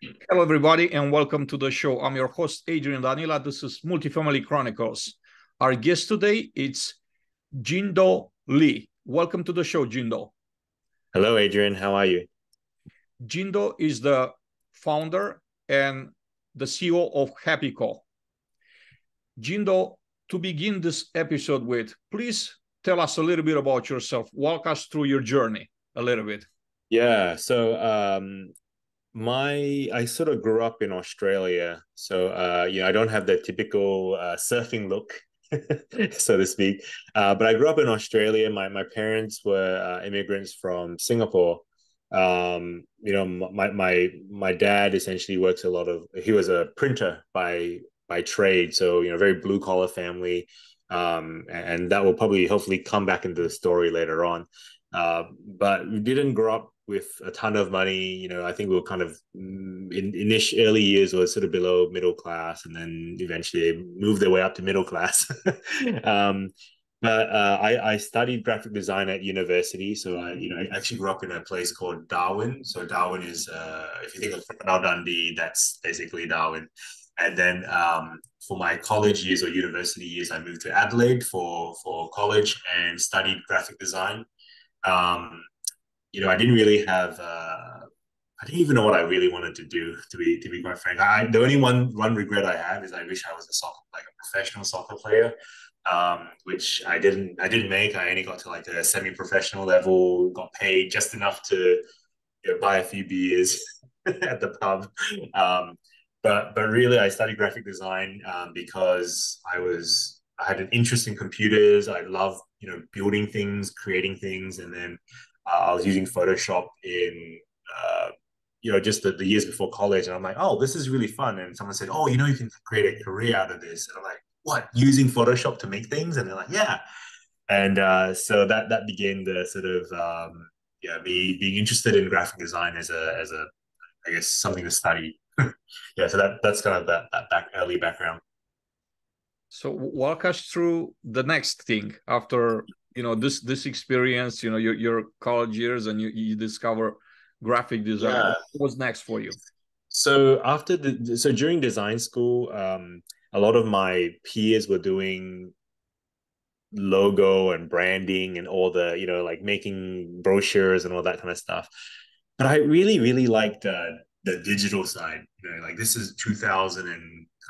Hello, everybody, and welcome to the show. I'm your host, Adrian Danila. This is Multifamily Chronicles. Our guest today is Jindou Lee. Welcome to the show, Jindou. Hello, Adrian. How are you? Jindou is the founder and the CEO of HappyCo. Jindou, to begin this episode with, please tell us a little bit about yourself. Walk us through your journey a little bit. Yeah. So um, my I sort of grew up in Australia, so uh, you know I don't have the typical uh, surfing look, so to speak. Uh, but I grew up in Australia. My my parents were uh, immigrants from Singapore. Um, you know, my my my dad essentially works a lot of. He was a printer by by trade, so you know, very blue collar family. Um, and that will probably hopefully come back into the story later on. Uh, but we didn't grow up with a ton of money. You know, I think we were kind of mm, in initial early years was sort of below middle class, and then eventually they moved their way up to middle class. um, but uh, I, I studied graphic design at university, so I you know I actually grew up in a place called Darwin. So Darwin is uh, if you think of Crocodile Dundee, that's basically Darwin. And then um, for my college years or university years, I moved to Adelaide for for college and studied graphic design. Um, you know, I didn't really have. Uh, I didn't even know what I really wanted to do. To be to be quite frank, I the only one one regret I have is I wish I was a soccer like a professional soccer player, um, which I didn't. I didn't make. I only got to like a semi-professional level. Got paid just enough to you know, buy a few beers at the pub. Um, but but really, I studied graphic design um, because I was I had an interest in computers. I love you know building things, creating things, and then I was using Photoshop in, uh, you know, just the, the years before college. And I'm like, oh, this is really fun. And someone said, oh, you know, you can create a career out of this. And I'm like, what? Using Photoshop to make things? And they're like, yeah. And uh, so that that began the sort of um, yeah me being interested in graphic design as a as a I guess something to study. yeah, so that that's kind of that that back early background. So walk us through the next thing after you know this this experience you know your, your college years and you, you discover graphic design. Yeah. what was next for you? So after the so during design school um a lot of my peers were doing logo and branding and all the you know like making brochures and all that kind of stuff. But i really really liked uh, the digital side you know like this is 2000 and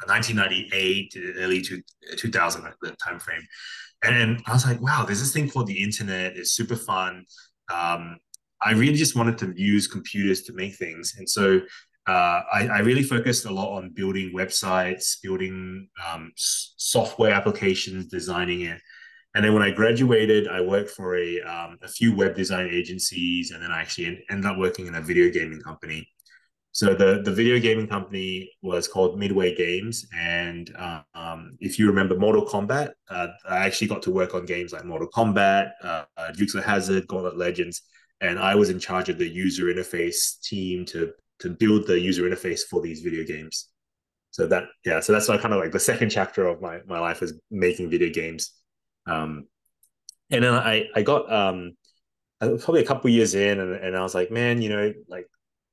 1998 early to 2000 the time frame and I was like, wow, there's this thing called the internet. It's super fun. Um, I really just wanted to use computers to make things. And so uh, I, I, really focused a lot on building websites, building um, software applications, designing it. And then when I graduated, I worked for a, um, a few web design agencies, and then I actually ended up working in a video gaming company. So the the video gaming company was called Midway Games, and um, if you remember Mortal Kombat, uh, I actually got to work on games like Mortal Kombat, uh, Dukes of Hazzard, Gauntlet Legends, and I was in charge of the user interface team to to build the user interface for these video games. So that yeah, so that's like kind of like the second chapter of my my life is making video games. Um, and then I I got um probably a couple years in, and, and I was like, man, you know, like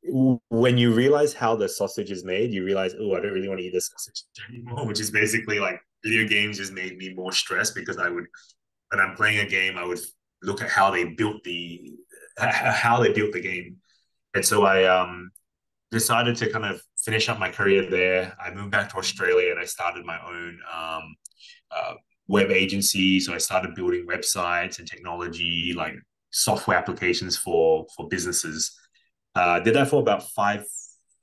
when you realize how the sausage is made, you realize, oh, I don't really want to eat this sausage anymore, which is basically like video games just made me more stressed because I would, when I'm playing a game, I would look at how they built the, how they built the game. And so I um, decided to kind of finish up my career there. I moved back to Australia and I started my own um, uh, web agency. So I started building websites and technology, like software applications for for businesses. Uh, did that for about five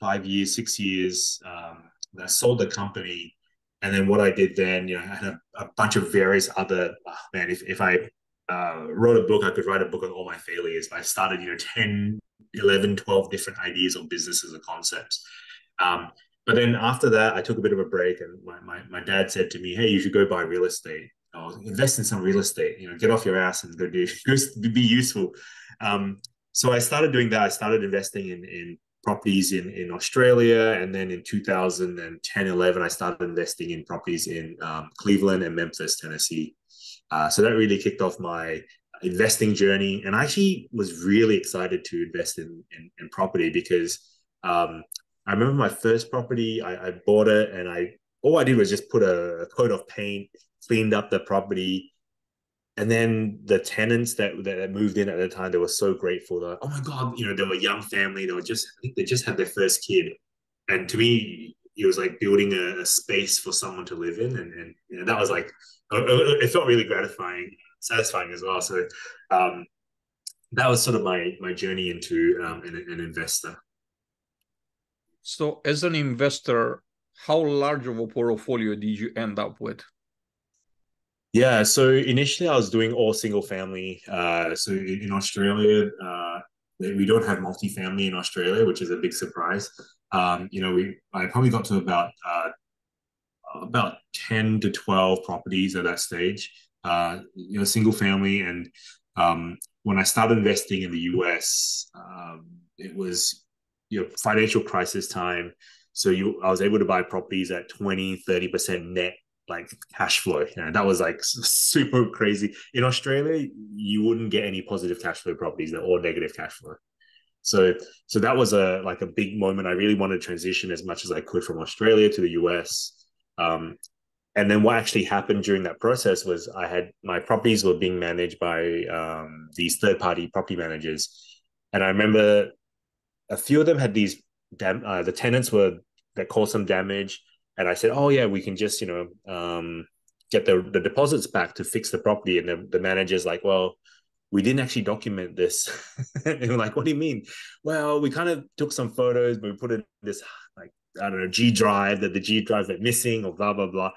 five years, six years. Um, I sold the company, and then what I did then, you know, I had a, a bunch of various other. Oh, man, if if I uh, wrote a book, I could write a book on all my failures. But I started, you know, 10, 11, 12 different ideas on businesses and concepts. Um, but then after that, I took a bit of a break, and my, my, my dad said to me, "Hey, you should go buy real estate or invest in some real estate. You know, get off your ass and go do go be useful." Um, so I started doing that. I started investing in in properties in in Australia, and then in 2010, 11, I started investing in properties in um, Cleveland and Memphis, Tennessee. Uh, so that really kicked off my investing journey, and I actually was really excited to invest in in, in property because um, I remember my first property, I, I bought it and I all I did was just put a, a coat of paint, cleaned up the property, and then the tenants that that moved in at the time, they were so grateful. They're like, oh my god, you know, they were a young family. They were just, I think they just had their first kid, and to me, it was like building a, a space for someone to live in, and and you know, that was like, it felt really gratifying, satisfying as well. So, um, that was sort of my my journey into um, an, an investor. So, as an investor, how large of a portfolio did you end up with? Yeah, so initially I was doing all single family. Uh, so in Australia, uh, we don't have multifamily in Australia, which is a big surprise. Um, you know, we I probably got to about uh, about ten to twelve properties at that stage. Uh, you know, single family, and um, when I started investing in the US, um, it was you know financial crisis time. So you, I was able to buy properties at 20, 30 percent net like cash flow. You know, that was like super crazy. In Australia, you wouldn't get any positive cash flow properties; they're all negative cash flow. So, so that was a like a big moment. I really wanted to transition as much as I could from Australia to the US. Um, and then what actually happened during that process was I had my properties were being managed by um, these third party property managers, and I remember a few of them had these dam- uh, the tenants were that caused some damage and I said, "Oh yeah, we can just you know um, get the the deposits back to fix the property." And the, the manager's like, "Well, we didn't actually document this." and we're like, "What do you mean?" Well, we kind of took some photos, but we put it in this like I don't know G drive that the G drive went missing or blah blah blah.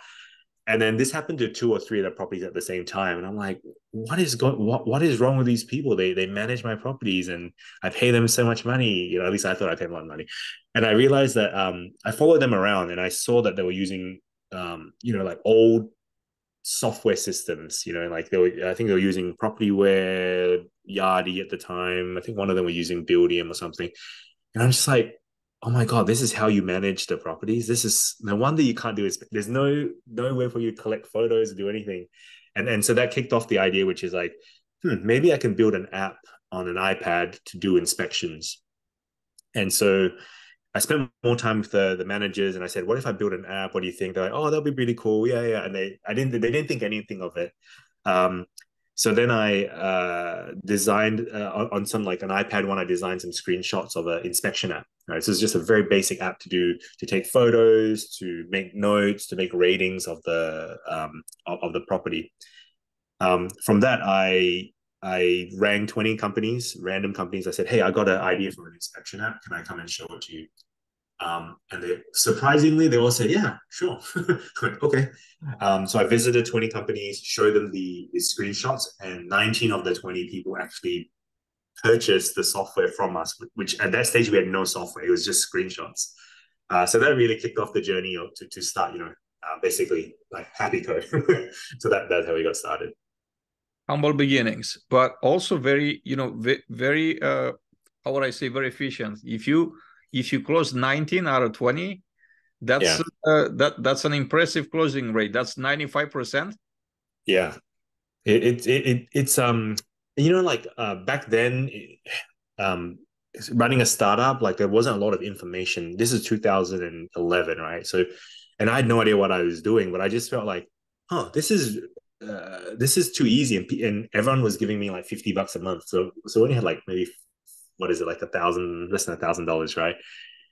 And then this happened to two or three of the properties at the same time, and I'm like, "What is going? What what is wrong with these people? They they manage my properties, and I pay them so much money. You know, at least I thought I paid a lot of money, and I realized that um, I followed them around and I saw that they were using um, you know like old software systems. You know, like they were I think they were using Propertyware, Yardi at the time. I think one of them were using Buildium or something. And I'm just like, oh my god, this is how you manage the properties. This is no wonder you can't do it. There's no nowhere for you to collect photos or do anything. And and so that kicked off the idea, which is like, hmm, maybe I can build an app on an iPad to do inspections. And so I spent more time with the the managers, and I said, "What if I build an app? What do you think?" They're like, "Oh, that'll be really cool." Yeah, yeah. And they, I didn't, they didn't think anything of it. Um, so then I uh, designed uh, on some like an iPad one. I designed some screenshots of an inspection app. Right, so it's just a very basic app to do to take photos, to make notes, to make ratings of the um, of, of the property. Um, from that, I I rang 20 companies, random companies. I said, Hey, I got an idea for an inspection app. Can I come and show it to you? Um, and they surprisingly, they all said, Yeah, sure. okay. Um, so I visited 20 companies, showed them the, the screenshots, and 19 of the 20 people actually purchased the software from us, which at that stage we had no software, it was just screenshots. Uh, so that really kicked off the journey of, to, to start, you know, uh, basically like HappyCo. so that, that's how we got started humble beginnings, but also very, you know, very, uh, how would I say, very efficient. If you if you close 19 out of 20, that's yeah. uh, that that's an impressive closing rate. That's 95 percent. Yeah, it, it it it's um you know like uh back then um running a startup like there wasn't a lot of information. This is 2011, right? So, and I had no idea what I was doing, but I just felt like, huh, this is uh, this is too easy and, and everyone was giving me like 50 bucks a month so so only had like maybe what is it like a thousand less than a thousand dollars right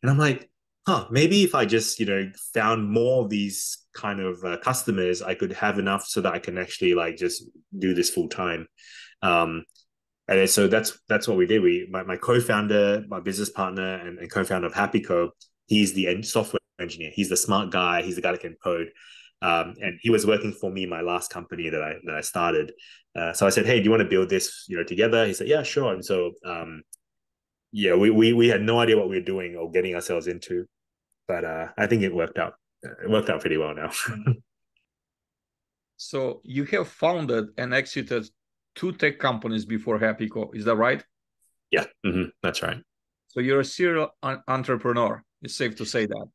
and i'm like huh maybe if i just you know found more of these kind of uh, customers i could have enough so that i can actually like just do this full time um and so that's that's what we did we my, my co-founder my business partner and, and co-founder of happyco he's the software engineer he's the smart guy he's the guy that can code um, and he was working for me, my last company that I that I started. Uh, so I said, "Hey, do you want to build this, you know, together?" He said, "Yeah, sure." And so, um, yeah, we, we we had no idea what we were doing or getting ourselves into, but uh, I think it worked out. It worked out pretty well now. so you have founded and exited two tech companies before HappyCo, is that right? Yeah, mm-hmm. that's right. So you're a serial entrepreneur. It's safe to say that.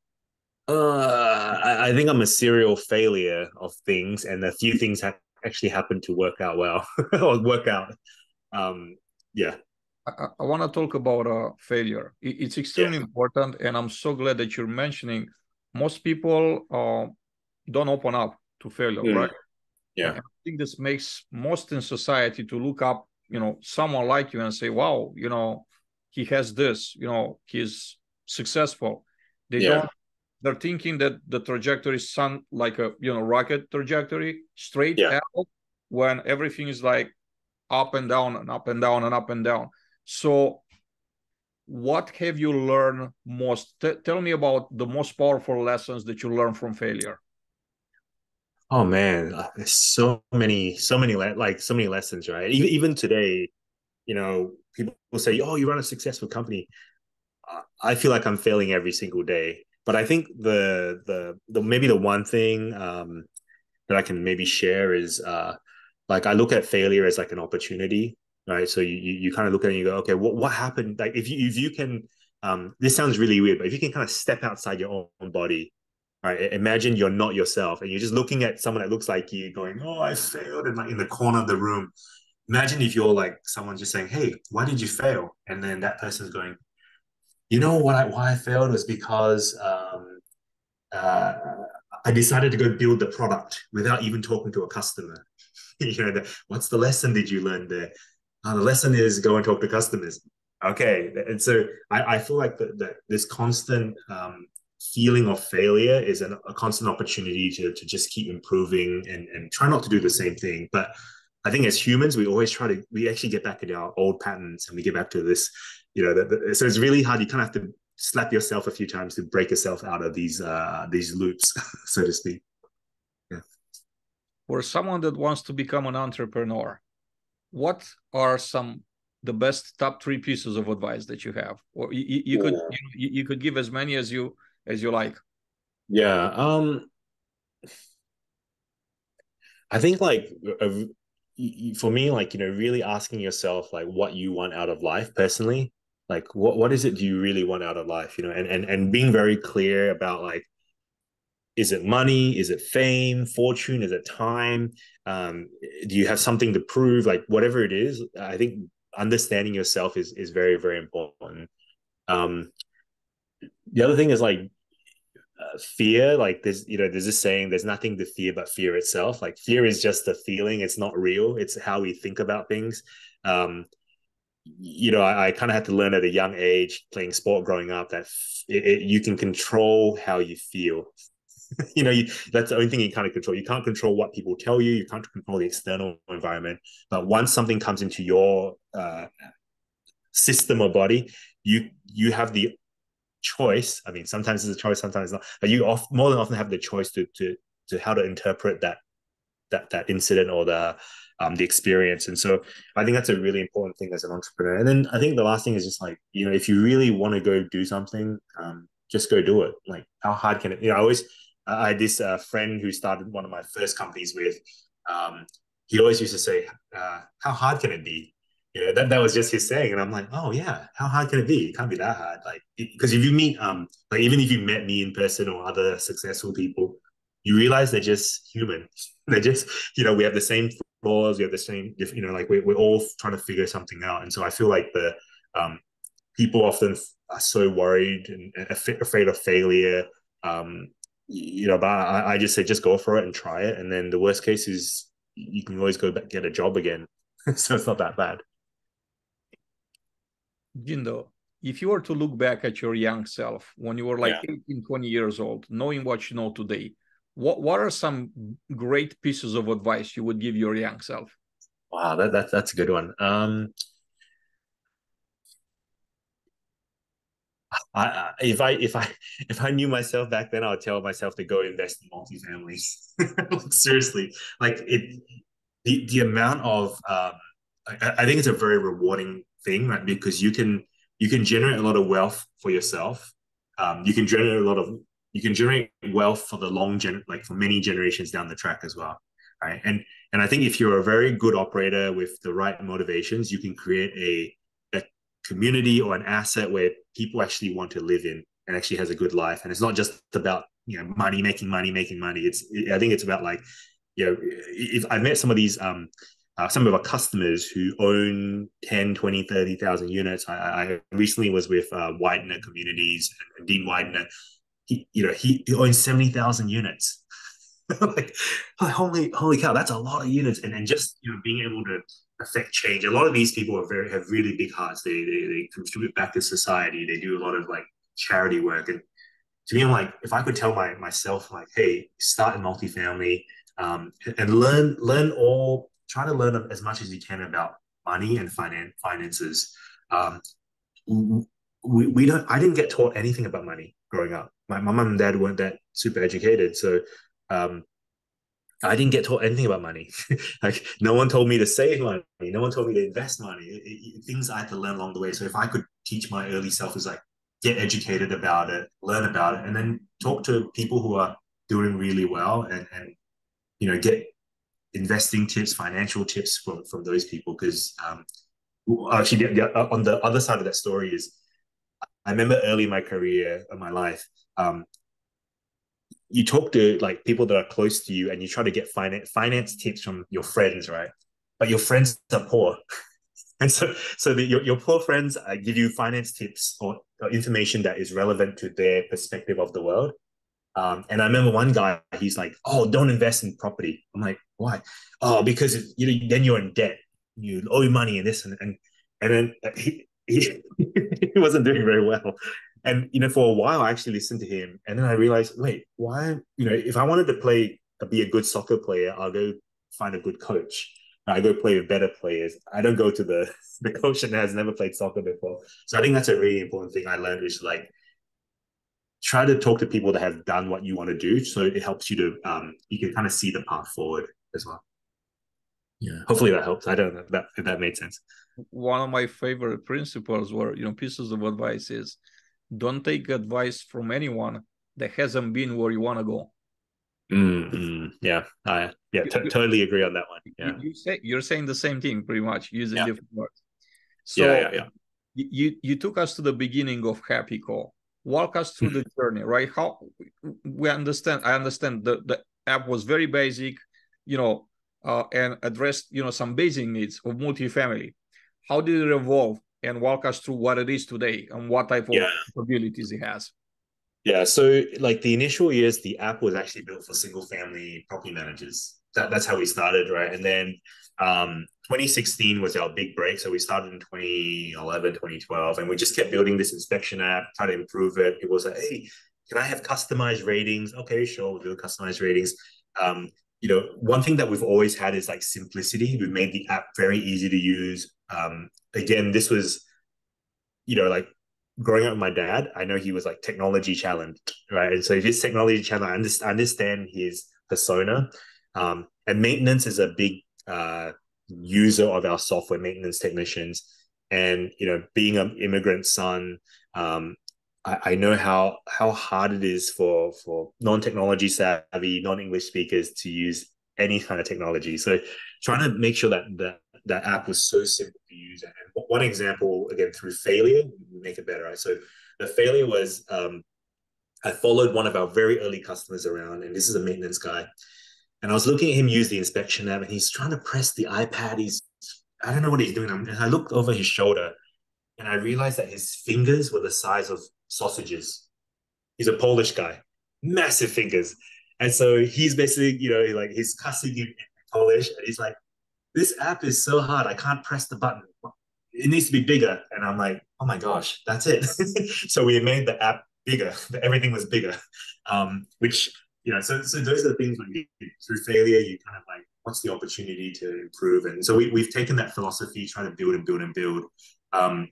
Uh, I, I, think I'm a serial failure of things, and a few things have actually happened to work out well or work out. Um, yeah. I, I want to talk about uh, failure. It, it's extremely yeah. important, and I'm so glad that you're mentioning. Most people uh, don't open up to failure, mm. right? Yeah, I think this makes most in society to look up, you know, someone like you and say, "Wow, you know, he has this. You know, he's successful." They yeah. don't. They're thinking that the trajectory is some like a you know rocket trajectory, straight yeah. out, when everything is like up and down and up and down and up and down. So, what have you learned most? T- tell me about the most powerful lessons that you learned from failure. Oh man, uh, so many, so many like so many lessons, right? Even even today, you know, people will say, "Oh, you run a successful company." I feel like I'm failing every single day, but I think the the the maybe the one thing um, that I can maybe share is uh, like I look at failure as like an opportunity, right? So you you, you kind of look at it and you go, okay, what what happened? Like if you if you can, um, this sounds really weird, but if you can kind of step outside your own body, right? Imagine you're not yourself and you're just looking at someone that looks like you, going, oh, I failed, and like in the corner of the room. Imagine if you're like someone just saying, hey, why did you fail? And then that person's going, you know what I why I failed was because um, uh, I decided to go build the product without even talking to a customer. you know, the, what's the lesson did you learn there? Uh, the lesson is go and talk to customers. Okay, and so I, I feel like that this constant um, feeling of failure is an, a constant opportunity to, to just keep improving and, and try not to do the same thing. But I think as humans, we always try to we actually get back to our old patterns and we get back to this, you know. The, the, so it's really hard. You kind of have to slap yourself a few times to break yourself out of these uh, these loops, so to speak Yeah. for someone that wants to become an entrepreneur, what are some the best top three pieces of advice that you have, or you, you could you, you could give as many as you as you like. Yeah. Um. I think like for me, like you know, really asking yourself like what you want out of life personally. Like what what is it do you really want out of life? You know, and and and being very clear about like is it money is it fame fortune is it time um, do you have something to prove like whatever it is i think understanding yourself is is very very important um, the other thing is like fear like there's you know there's this saying there's nothing to fear but fear itself like fear is just a feeling it's not real it's how we think about things um, you know, I, I kind of had to learn at a young age playing sport growing up that it, it, you can control how you feel. you know, you, that's the only thing you kind of control. You can't control what people tell you. You can't control the external environment. But once something comes into your uh, system or body, you you have the choice. I mean, sometimes it's a choice, sometimes not. But you more than often have the choice to to to how to interpret that that that incident or the um, the experience. And so I think that's a really important thing as an entrepreneur. And then I think the last thing is just like, you know, if you really want to go do something, um, just go do it. Like how hard can it, you know, I always, I had this uh, friend who started one of my first companies with. Um, he always used to say, uh, "How hard can it be?" You know, that that was just his saying, and I'm like, "Oh yeah, how hard can it be? It can't be that hard." Like, because if you meet, um, like even if you met me in person or other successful people, you realize they're just human. they're just, you know, we have the same flaws, we have the same, you know, like we're we're all trying to figure something out, and so I feel like the um, people often are so worried and afraid of failure um, you know, but I, I just say just go for it and try it, and then the worst case is you can always go back get a job again, so it's not that bad. Jindou, if you were to look back at your young self when you were like yeah. 18, 20 years old, knowing what you know today, what what are some great pieces of advice you would give your young self? Wow, that, that that's a good one. Um, I, if I if I if I knew myself back then, I would tell myself to go invest in multifamilies. Seriously, like it, the the amount of um, I, I think it's a very rewarding thing, right? Because you can you can generate a lot of wealth for yourself. Um, you can generate a lot of you can generate wealth for the long gen like for many generations down the track as well, right? And and I think if you're a very good operator with the right motivations, you can create a a community or an asset where people actually want to live in and actually has a good life. And it's not just about you know money, making money, making money. It's I think it's about like you know if I met some of these um uh, some of our customers who own 10, 20, 30,000 units. I, I recently was with uh, Weidner Communities and Dean Weidner. He, you know, he, he owns 70,000 units. like, like, holy, holy cow, that's a lot of units. And, and just, you know, being able to affect change. A lot of these people are very, have really big hearts. They, they, they contribute back to society. They do a lot of like charity work. And to me, I'm like, if I could tell my myself, like, hey, start in multifamily um, and learn, learn all try to learn as much as you can about money and finance finances. Um, we, we don't I didn't get taught anything about money growing up. My mom and dad weren't that super educated. So um, I didn't get taught anything about money. like no one told me to save money. No one told me to invest money. It, it, things I had to learn along the way. So if I could teach my early self is like get educated about it, learn about it, and then talk to people who are doing really well and and you know get investing tips, financial tips from from those people. Because um, actually, the, the, uh, on the other side of that story is, I remember early in my career, in my life, um, you talk to like people that are close to you, and you try to get finance finance tips from your friends, right? But your friends are poor. And so, so the, your, your poor friends uh, give you finance tips or, or information that is relevant to their perspective of the world. Um, and I remember one guy, he's like, "Oh, don't invest in property." I'm like, "Why?" Oh, because you know, then you're in debt. You owe money and this and and and then he he, he wasn't doing very well. And you know, for a while, I actually listened to him, and then I realized, wait, why? You know, if I wanted to play, be a good soccer player, I'll go find a good coach. I go play with better players. I don't go to the the coach that has never played soccer before. So I think that's a really important thing I learned, which is like try to talk to people that have done what you want to do so it helps you to um you can kind of see the path forward as well yeah hopefully that helps i don't know if that if that made sense one of my favorite principles were you know pieces of advice is don't take advice from anyone that hasn't been where you want to go mm-hmm. yeah i yeah t- totally agree on that one yeah you, you, say you're saying the same thing pretty much using yeah. different words so yeah, yeah, yeah. you you took us to the beginning of HappyCo. walk us through the journey right how we understand i understand the, the app was very basic you know uh, and addressed you know some basic needs of multifamily how did it evolve and walk us through what it is today and what type of yeah. capabilities it has yeah so like the initial years the app was actually built for single family property managers that, that's how we started right and then um, 2016 was our big break. So we started in 2011, 2012, and we just kept building this inspection app, trying to improve it. It was like, hey, can I have customized ratings? Okay, sure, we'll do customized ratings. Um, you know, one thing that we've always had is like simplicity. We made the app very easy to use. Um, again, this was, you know, like growing up with my dad, I know he was like technology challenged, right? And so if he's technology challenged, I understand his persona. Um, and maintenance is a big uh, user of our software maintenance technicians and you know being an immigrant son um, I, know how how hard it is for for non-technology savvy non-english speakers to use any kind of technology so trying to make sure that the, that app was so simple to use and one example again through failure make it better so the failure was um, i followed one of our very early customers around and this is a maintenance guy and I was looking at him use the inspection app, and he's trying to press the iPad. He's, I don't know what he's doing. And I looked over his shoulder, and I realized that his fingers were the size of sausages. He's a Polish guy, massive fingers. And so he's basically, you know, like he's cussing in Polish, and he's like, "This app is so hard. I can't press the button. It needs to be bigger." And I'm like, "Oh my gosh, that's it." so we made the app bigger. Everything was bigger, um, which you know, so so those are the things when you through failure, you kind of like, what's the opportunity to improve? And so we, we've taken that philosophy, trying to build and build and build. Um,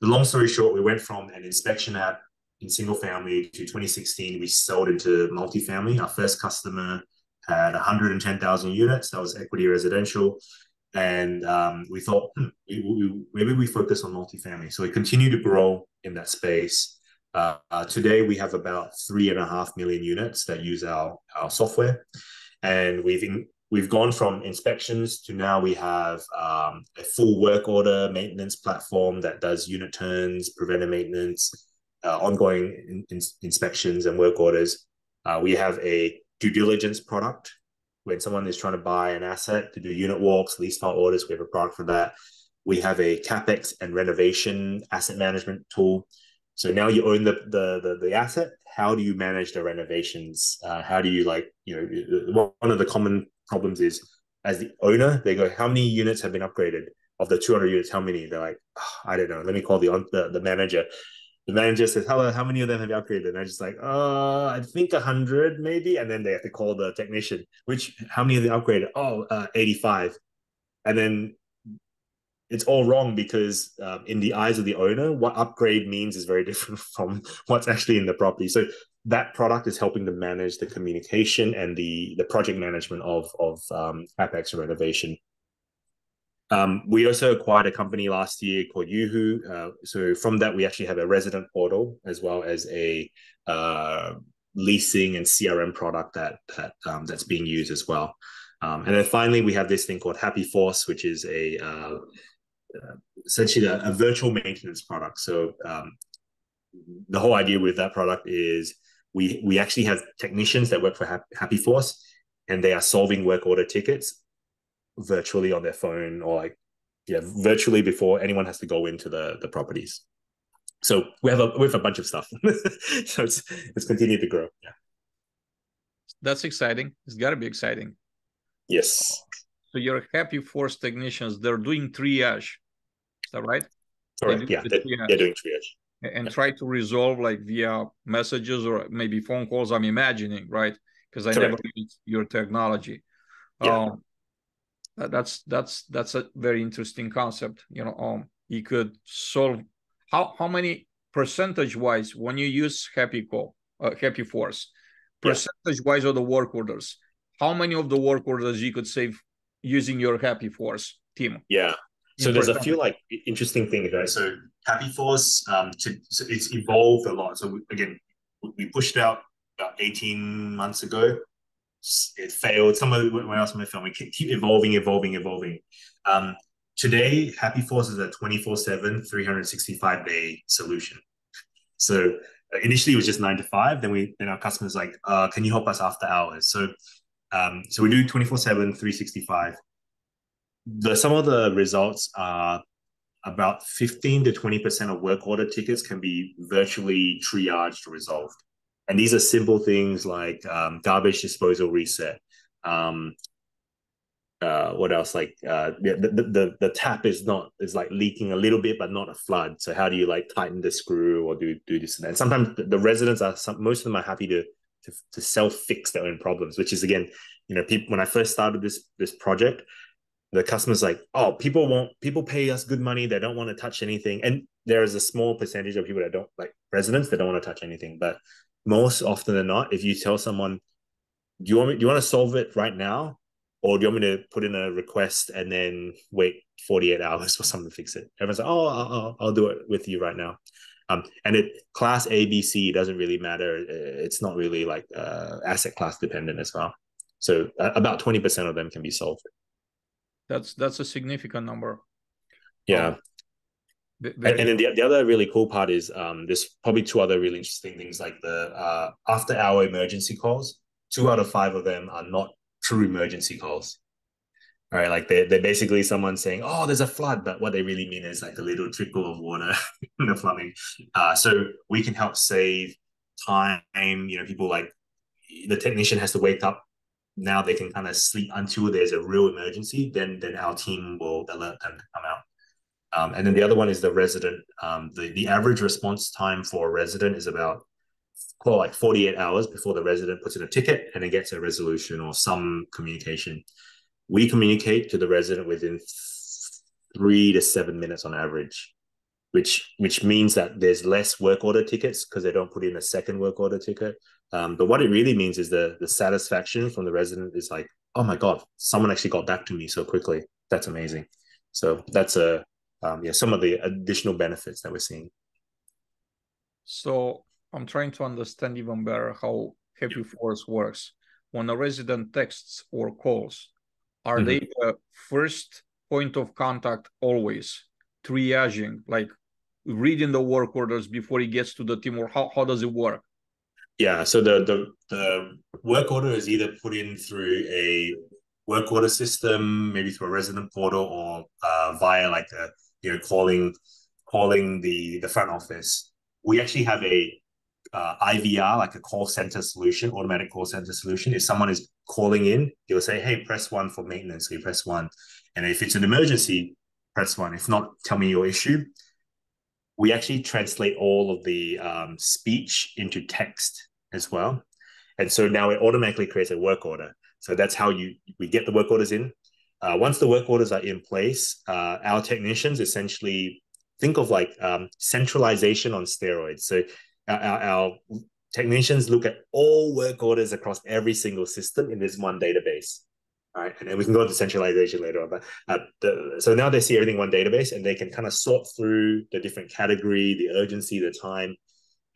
the long story short, we went from an inspection app in single family to 2016, we sold into multifamily. Our first customer had 110,000 units. That was equity residential. And um, we thought hmm, we, maybe we focus on multifamily. So we continue to grow in that space. Uh, uh, today, we have about three and a half million units that use our, our software. And we've in, we've gone from inspections to now we have um, a full work order maintenance platform that does unit turns, preventive maintenance, uh, ongoing in, in, inspections and work orders. Uh, we have a due diligence product, when someone is trying to buy an asset to do unit walks, lease file orders, we have a product for that. We have a capex and renovation asset management tool. So now you own the the the, the asset. How do you manage the renovations? Uh, how do you like you know one of the common problems is as the owner they go how many units have been upgraded of the 200 units how many they're like oh, I don't know let me call the the, the manager the manager says, "Hello, how many of them have you upgraded?" And I just like, oh, I think hundred maybe." And then they have to call the technician. Which how many of they upgraded? Oh, uh, 85. And then it's all wrong because um, in the eyes of the owner, what upgrade means is very different from what's actually in the property. So that product is helping to manage the communication and the the project management of of um, capex renovation um, we also acquired a company last year called Yuhu. Uh, so from that, we actually have a resident portal as well as a uh, leasing and CRM product that that um, that's being used as well. Um, and then finally, we have this thing called Happy Force, which is a uh, essentially a, a, virtual maintenance product. So um, the whole idea with that product is we we actually have technicians that work for Happy Force, and they are solving work order tickets virtually on their phone or like yeah virtually before anyone has to go into the the properties. So we have a we have a bunch of stuff. So it's it's continued to grow. Yeah. That's exciting. It's got to be exciting. Yes. So your happy force technicians they're doing triage. Is that right? Correct. Yeah they're, they're, doing triage and try to resolve like via messages or maybe phone calls i'm imagining right? Because i correct. never used your technology. Yeah. Um, that's that's that's a very interesting concept you know um you could solve how how many percentage wise when you use HappyCo uh, happy force percentage wise of the work orders how many of the work orders you could save using your happy force team? Yeah. So there's a few like interesting things right? So happy force um to, so it's evolved a lot so we, again we pushed out about 18 months ago it failed. Some of it when else am I filming? Keep evolving, evolving, evolving. Um, today, Happy Force is a 24-7, 365 day solution. So uh, initially it was just nine to five. Then we then our customers like, uh, can you help us after hours? So um, so we do 24-7, 365. The some of the results are about 15 to 20% of work order tickets can be virtually triaged or resolved. And these are simple things like um, garbage disposal reset. Um, uh, what else? Like uh, the, the, the tap is not is like leaking a little bit, but not a flood. So how do you like tighten the screw or do do this and that? And sometimes the, the residents are some, most of them are happy to to, to self fix their own problems, which is again, you know, people when I first started this this project, the customers like, oh, people won't people pay us good money, they don't want to touch anything, and there is a small percentage of people that don't like residents that don't want to touch anything, but most often than not, if you tell someone, "Do you want me? Do you want to solve it right now, or do you want me to put in a request and then wait 48 hours for someone to fix it?" Everyone's like, "Oh, I'll, I'll do it with you right now." Um, and it class ABC doesn't really matter. It's not really like uh, asset class dependent as well. So uh, about 20% of them can be solved. That's that's a significant number. Yeah. Um, very and, then the, the other really cool part is um, there's probably two other really interesting things like the uh, after hour emergency calls. Two out of five of them are not true emergency calls. All right, like they they're basically someone saying, "Oh, there's a flood," but what they really mean is like a little trickle of water in the plumbing. Uh, so we can help save time. You know, people like the technician has to wake up. Now they can kind of sleep until there's a real emergency. Then then our team will alert them to come out. Um, and then the other one is the resident. Um, the, the average response time for a resident is about call like 48 hours before the resident puts in a ticket and then gets a resolution or some communication. We communicate to the resident within three to seven minutes on average, which which means that there's less work order tickets because they don't put in a second work order ticket. Um, but what it really means is the the satisfaction from the resident is like, oh my god, someone actually got back to me so quickly. That's amazing. So that's a um, yeah, some of the additional benefits that we're seeing. So I'm trying to understand even better how Happy Force works. When a resident texts or calls, are mm-hmm. they the first point of contact always? Triaging, like reading the work orders before he gets to the team, or how, how does it work? Yeah, so the the the work order is either put in through a work order system, maybe through a resident portal, or uh, via like a you know calling calling the the front office. We actually have a uh, IVR, like a call center solution, automatic call center solution. If someone is calling in, they'll say, "Hey, press one for maintenance." So you press one, and if it's an emergency, press one. If not, tell me your issue we actually translate all of the um, speech into text as well. And so now it automatically creates a work order. So that's how you we get the work orders in. Uh, once the work orders are in place, uh, our technicians essentially think of like um, centralization on steroids. So our, our, technicians look at all work orders across every single system in this one database. All right, and then we can go into centralization later on. But uh, the, so now they see everything in one database, and they can kind of sort through the different category, the urgency, the time,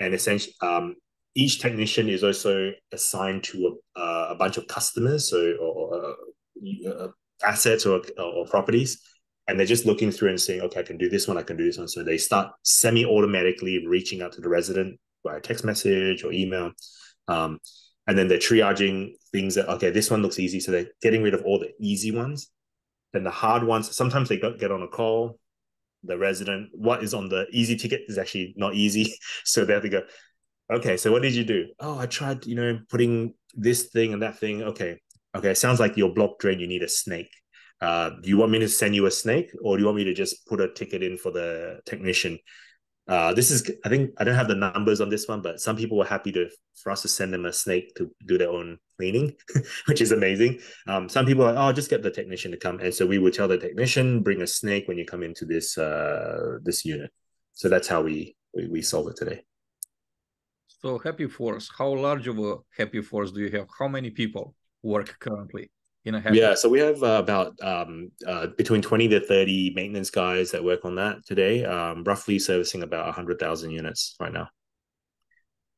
and essentially, um, each technician is also assigned to a, uh, a bunch of customers, so or, or uh, assets or, or properties, and they're just looking through and saying, okay, I can do this one, I can do this one. So they start semi-automatically reaching out to the resident via text message or email. Um, and then they're triaging things that okay this one looks easy so they're getting rid of all the easy ones then the hard ones sometimes they get on a call the resident what is on the easy ticket is actually not easy so they have to go okay so what did you do oh i tried you know putting this thing and that thing okay okay sounds like your block drain you need a snake uh, do you want me to send you a snake or do you want me to just put a ticket in for the technician uh, this is I think I don't have the numbers on this one, but some people were happy to for us to send them a snake to do their own cleaning, which is amazing. Um, some people are like, oh, just get the technician to come, and so we would tell the technician bring a snake when you come into this uh, this unit. So that's how we, we we solve it today. So Happy Force, how large of a Happy Force do you have? How many people work currently? in a Yeah, so we have uh, about um, uh, between 20 to 30 maintenance guys that work on that today, um, roughly servicing about 100,000 units right now.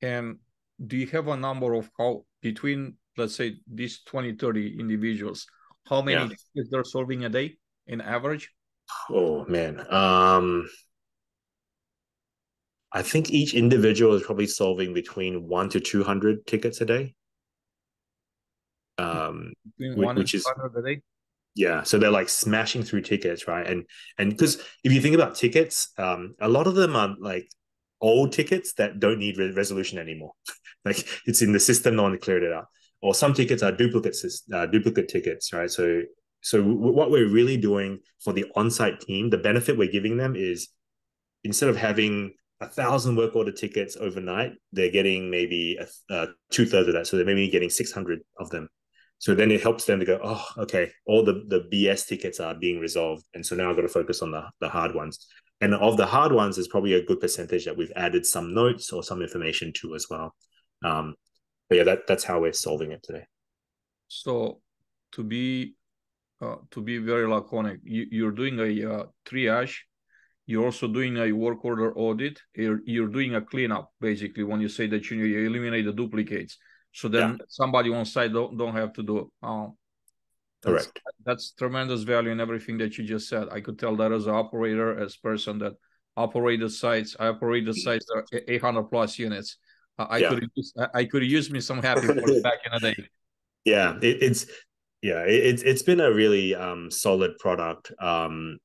And do you have a number of how between, let's say, these 20, 30 individuals, how many yeah. they're solving a day in average? Oh, man. Um, I think each individual is probably solving between one to 200 tickets a day. Um which is yeah so they're like smashing through tickets right? And and because if you think about tickets um a lot of them are like old tickets that don't need re- resolution anymore. Like it's in the system no one cleared it out or some tickets are duplicates uh, duplicate tickets right? So so w- what we're really doing for the on-site team the benefit we're giving them is instead of having a thousand work order tickets overnight they're getting maybe a, uh, two-thirds of that so they're maybe getting 600 of them so then it helps them to go, oh, okay, all the, the BS tickets are being resolved. And so now I've got to focus on the, the hard ones. And of the hard ones, there's probably a good percentage that we've added some notes or some information to as well. Um, but yeah, that, that's how we're solving it today. So to be uh, to be very laconic, you, you're doing a uh, triage. You're also doing a work order audit. You're, you're doing a cleanup, basically, when you say that you you eliminate the duplicates. So then yeah. somebody on site don't, don't have to do um, that's, correct. that's tremendous value in everything that you just said. I could tell that as an operator as person that operated sites i operated sites that are 800 plus units. Uh, i yeah. could use i could use me some happy back in the day. Yeah it, it's yeah it, it's it's been a really um, solid product. Um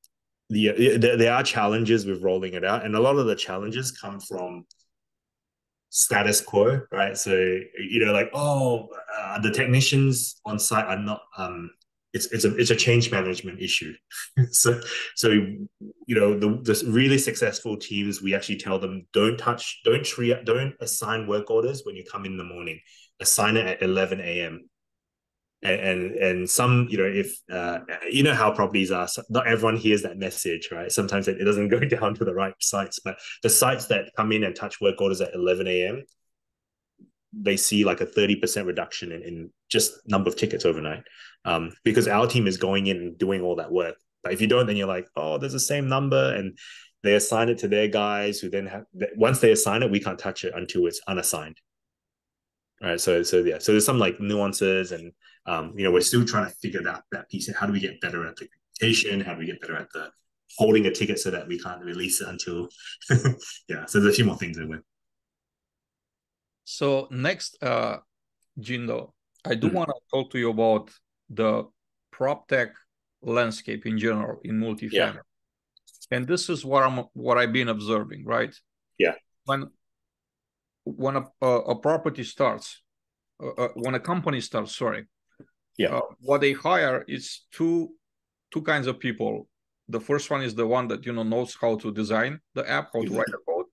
the, the, there are challenges with rolling it out and a lot of the challenges come from status quo, right? So you know, like oh, uh, the technicians on site are not. Um, it's it's a it's a change management issue. so so you know the the really successful teams, we actually tell them don't touch, don't tree, don't assign work orders when you come in the morning. Assign it at eleven a.m and and, and some you know if uh, you know how properties are not everyone hears that message right? Sometimes it, it doesn't go down to the right sites but the sites that come in and touch work orders at 11 a.m they see like a 30% reduction in, in just number of tickets overnight. Um, because our team is going in and doing all that work. But if you don't then you're like oh there's the same number and they assign it to their guys who then have once they assign it we can't touch it until it's unassigned. Right so so yeah so there's some like nuances and um, you know, we're still trying to figure that that piece out. How do we get better at the communication? How do we get better at the holding a ticket so that we can't release it until yeah. So there's a few more things in with. So next, uh, Jindou, I do mm. want to talk to you about the prop tech landscape in general in multifamily. Yeah. And this is what I'm what I've been observing, right? Yeah. When when a, a, a property starts, uh, uh, when a company starts, sorry, yeah, uh, what they hire is two two kinds of people. The first one is the one that you know knows how to design the app, how to write the code.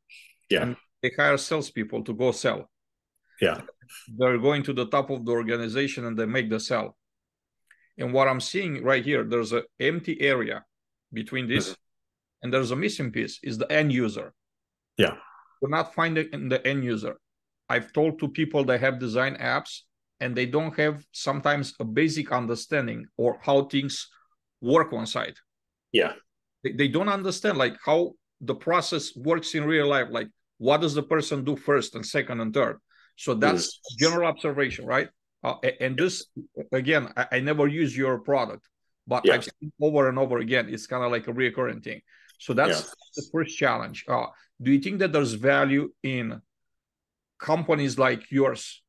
Yeah. And they hire salespeople to go sell. Yeah. They're going to the top of the organization and they make the sell. And what I'm seeing right here, there's an empty area between this, mm-hmm. and there's a missing piece is the end user. Yeah. We're not finding the end user. I've told to people that have design apps and they don't have sometimes a basic understanding or how things work on site. Yeah. They, they don't understand like how the process works in real life. Like what does the person do first and second and third? So that's mm. general observation, right? Uh, and this again, I, I, never use your product, but yeah. I've seen over and over again. It's kind of like a recurring thing. So that's yeah. the first challenge. Uh, do you think that there's value in companies like yours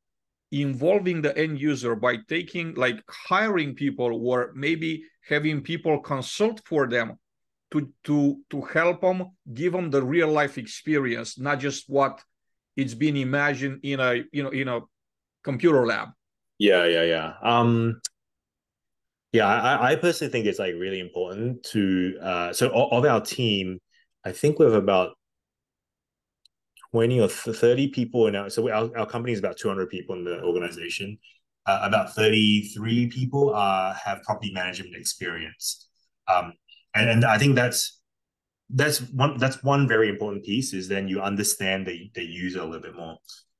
involving the end user by taking like hiring people or maybe having people consult for them to to to help them give them the real life experience not just what it's been imagined in a you know in a computer lab yeah, yeah, yeah. Um, yeah, I, I personally think it's like really important to uh, so of our team, I think we have about 20 or 30 people in our so our, our company is about 200 people in the organization. Uh, about 33 people uh, have property management experience. Um, and, and i think that's that's one that's one very important piece is then you understand the, the user a little bit more.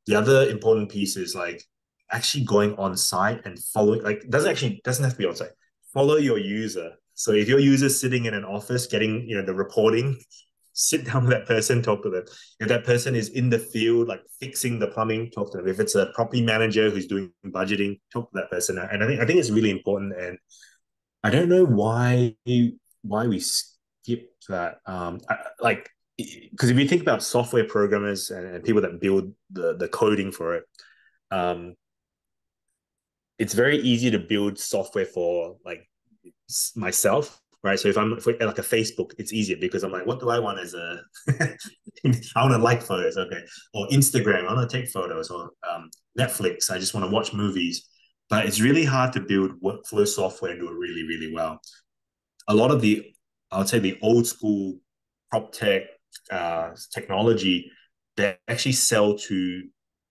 The other important piece is like actually going on site and following like doesn't actually doesn't have to be on site. Follow your user. So if your user is sitting in an office getting you know the reporting sit down with that person talk to them. If that person is in the field like fixing the plumbing talk to them. If it's a property manager who's doing budgeting talk to that person. And i think i think it's really important. And i don't know why why we skip that um I, like because if you think about software programmers and, and, people that build the the coding for it um it's very easy to build software for like myself right? So if i'm for, like a facebook it's easier because i'm like what do i want as a i want to like photos okay. Or instagram i want to take photos. Or um, netflix i just want to watch movies. But it's really hard to build workflow software and do it really really well. A lot of the i would say the old school prop tech uh, technology they actually sell to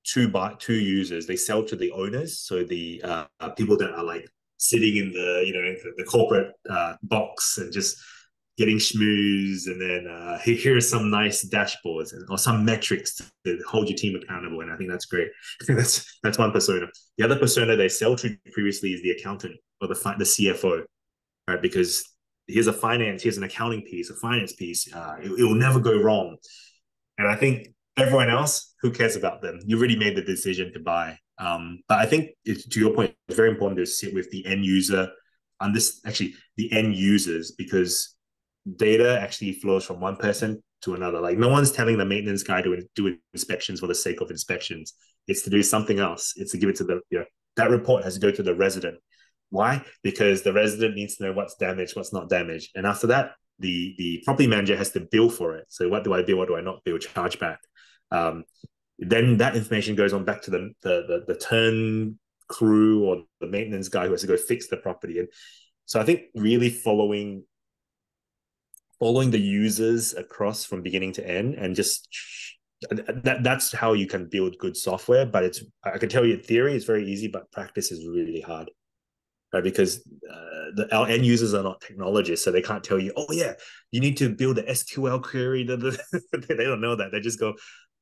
two by two users. They sell to the owners, so the uh, people that are like sitting in the you know the, the corporate uh, box and just getting schmooze, and then uh, here are some nice dashboards and, or some metrics to hold your team accountable. And I think that's great. that's that's one persona. The other persona they sell to previously is the accountant or the the CFO, right? Because here's a finance, here's an accounting piece, a finance piece. Uh, it, it will never go wrong. And I think everyone else, who cares about them? you've already made the decision to buy. Um, but I think to your point, it's very important to sit with the end user, and this actually the end users because data actually flows from one person to another. Like no one's telling the maintenance guy to do inspections for the sake of inspections. It's to do something else. It's to give it to the you know, that report has to go to the resident. Why? Because the resident needs to know what's damaged, what's not damaged, and after that, the the property manager has to bill for it. So what do I bill? What do I not bill? Charge back. Um, then that information goes on back to the, the, the the turn crew or the maintenance guy who has to go fix the property. And so I think really following following the users across from beginning to end and just that that's how you can build good software. But it's I can tell you, theory is very easy, but practice is really hard. Right, because uh, the, our end users are not technologists, so they can't tell you, oh yeah, you need to build a SQL query. they don't know that. They just go,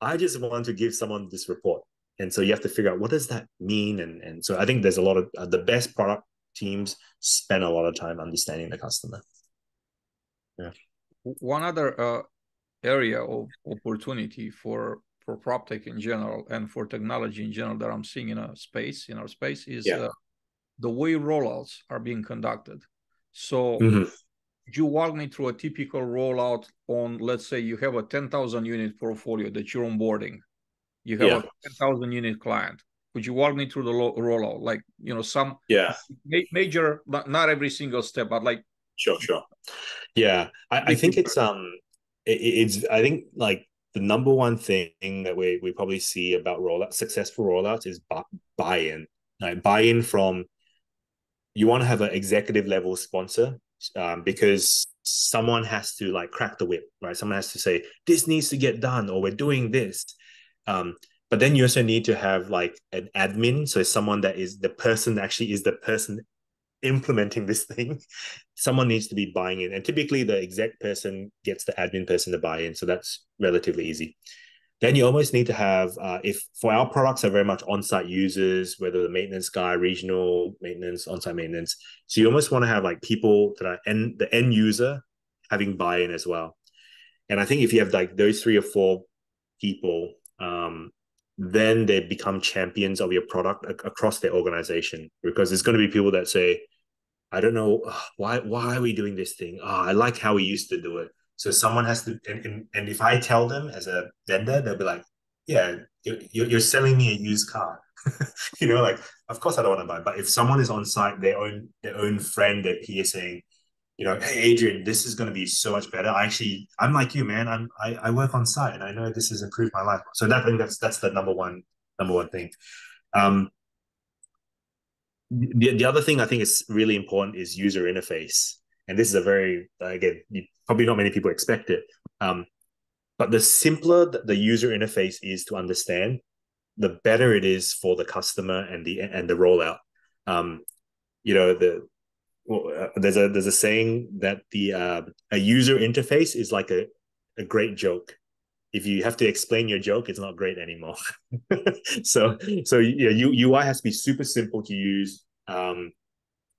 I just want to give someone this report. And so you have to figure out what does that mean? And, and so I think there's a lot of uh, the best product teams spend a lot of time understanding the customer. Yeah. One other uh, area of opportunity for for prop tech in general and for technology in general that I'm seeing in a space in our space is yeah. uh, the way rollouts are being conducted. So mm-hmm you walk me through a typical rollout on, let's say you have a 10,000 unit portfolio that you're onboarding. You have Yeah. a 10,000 unit client. Could you walk me through the lo- rollout? Like, you know, some Yeah. ma- major, not, not every single step, but like, Sure, sure. Yeah, I, I think it's um, it, it's I think like the number one thing that we we probably see about rollout successful rollouts is bu- buy-in. Like buy-in from you want to have an executive level sponsor um, because someone has to like crack the whip, right? Someone has to say this needs to get done, or we're doing this. Um, but then you also need to have like an admin, so someone that is the person actually is the person implementing this thing someone needs to be buying in and typically the exec person gets the admin person to buy in so that's relatively easy then you almost need to have uh, if for our products are very much on-site users whether the maintenance guy regional maintenance on-site maintenance so you almost want to have like people that are end the end user having buy-in as well and i think if you have like those three or four people um, then they become champions of your product ac- across their organization because there's going to be people that say I don't know why why are we doing this thing? Oh, I like how we used to do it. So someone has to, and, and, and if I tell them as a vendor, they'll be like, yeah, you're, you're selling me a used car. you know, like, of course I don't want to buy. But if someone is on site, their own their own friend, their peer saying, you know, hey Adrian, this is going to be so much better. I actually, I'm like you, man. I'm I, I work on site, and I know this has improved my life. So that that's that's the number one number one thing. Um, the, the other thing I think is really important is user interface. And this is a very, again, probably not many people expect it. Um, but the simpler the user interface is to understand, the better it is for the customer and the and the rollout. Um, you know, the well, uh, there's a there's a saying that the uh, a user interface is like a, a great joke. If you have to explain your joke, it's not great anymore. so so yeah, you UI has to be super simple to use. Um,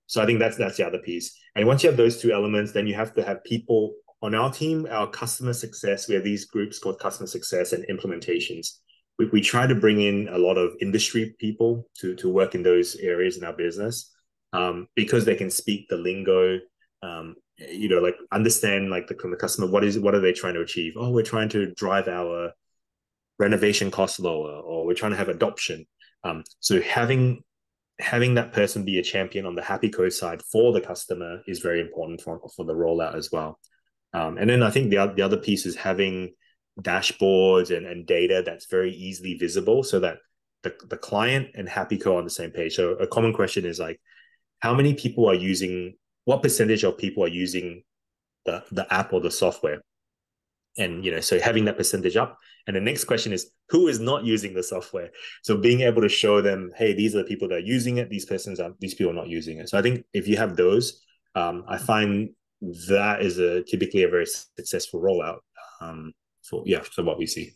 so I think that's that's the other piece. And once you have those two elements, then you have to have people on our team, our customer success. We have these groups called customer success and implementations. We, we try to bring in a lot of industry people to to work in those areas in our business um, because they can speak the lingo. Um, you know, like understand like the, the customer. What is what are they trying to achieve? Oh, we're trying to drive our renovation costs lower, or we're trying to have adoption. Um, so having having that person be a champion on the HappyCo side for the customer is very important for, for the rollout as well. Um, and then I think the, the other piece is having dashboards and, and data that's very easily visible so that the, the client and HappyCo are on the same page. So a common question is like, how many people are using, what percentage of people are using the, the app or the software? And, you know, so having that percentage up. And the next question is, who is not using the software? So being able to show them, hey, these are the people that are using it. These persons are, these people are not using it. So I think if you have those, um, I find that is a typically a very successful rollout um, for yeah for what we see.